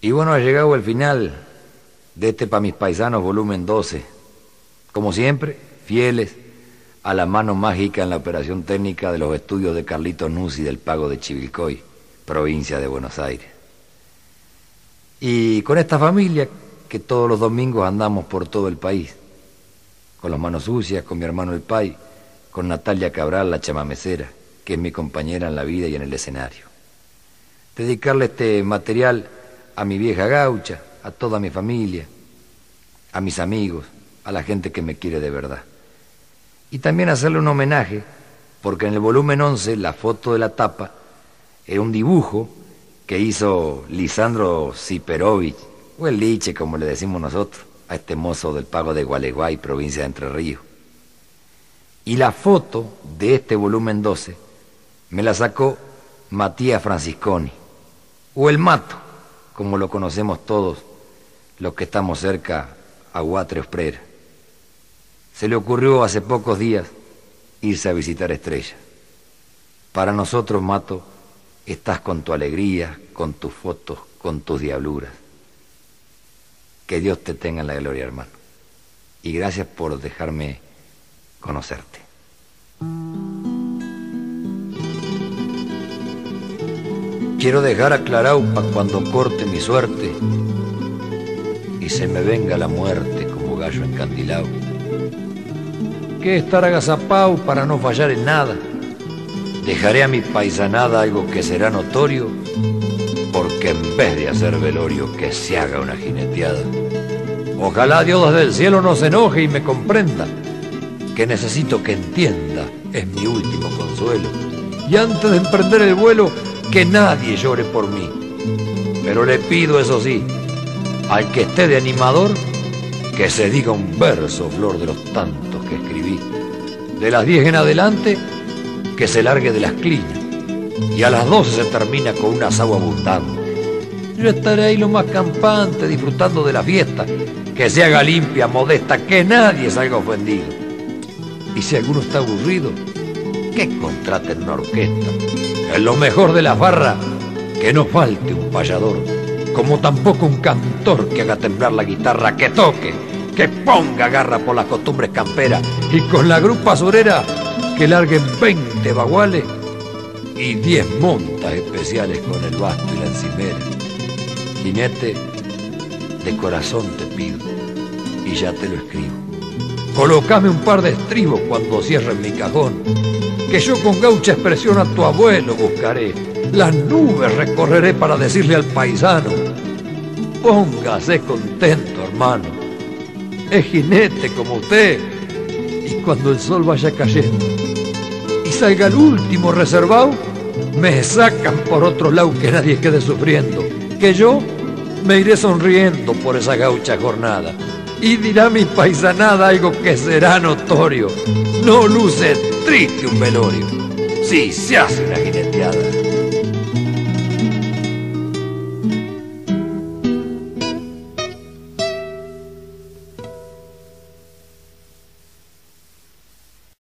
Y bueno, ha llegado el final de este Pa' mis paisanos volumen 12. Como siempre, fieles a la mano mágica en la operación técnica de los estudios de Carlito Nuzzi del Pago de Chivilcoy, provincia de Buenos Aires. Y con esta familia que todos los domingos andamos por todo el país, con las manos sucias, con mi hermano el Pai, con Natalia Cabral, la chamamecera, que es mi compañera en la vida y en el escenario. Dedicarle este material a mi vieja gaucha, a toda mi familia, a mis amigos, a la gente que me quiere de verdad. Y también hacerle un homenaje, porque en el volumen 11 la foto de la tapa era un dibujo que hizo Lisandro Siperovich, o el Liche, como le decimos nosotros, a este mozo del pago de Gualeguay, provincia de Entre Ríos. Y la foto de este volumen 12 me la sacó Matías Francisconi, o el Mato, como lo conocemos todos los que estamos cerca a Guatre. Se le ocurrió hace pocos días irse a visitar Estrella. Para nosotros, Mato, estás con tu alegría, con tus fotos, con tus diabluras. Que Dios te tenga en la gloria, hermano. Y gracias por dejarme conocerte. Quiero dejar aclarado para cuando corte mi suerte y se me venga la muerte como gallo encandilado. Que estar agazapado para no fallar en nada. Dejaré a mi paisanada algo que será notorio, porque en vez de hacer velorio que se haga una jineteada. Ojalá Dios desde el cielo no se enoje y me comprenda, que necesito que entienda, es mi último consuelo. Y antes de emprender el vuelo, que nadie llore por mí. Pero le pido, eso sí, al que esté de animador, que se diga un verso, flor de los tantos que escribí. De las diez en adelante, que se largue de las clinas. Y a las doce se termina con un asado abundante. Yo estaré ahí lo más campante, disfrutando de la fiesta, que se haga limpia, modesta, que nadie salga ofendido. Y si alguno está aburrido, que contraten una orquesta. En lo mejor de la barra, que no falte un payador, como tampoco un cantor que haga temblar la guitarra, que toque, que ponga garra por las costumbres camperas y con la grupa surera que larguen 20 baguales y 10 montas especiales con el basto y la encimera. Jinete, de corazón te pido y ya te lo escribo. Colocame un par de estribos cuando cierren mi cajón que yo con gaucha expresión a tu abuelo buscaré. Las nubes recorreré para decirle al paisano, póngase contento, hermano. Es jinete como usted. Y cuando el sol vaya cayendo y salga el último reservado, me sacan por otro lado que nadie quede sufriendo. Que yo me iré sonriendo por esa gaucha jornada. Y dirá mi paisanada algo que será notorio. No luce triste un velorio. Sí, se hace una jineteada.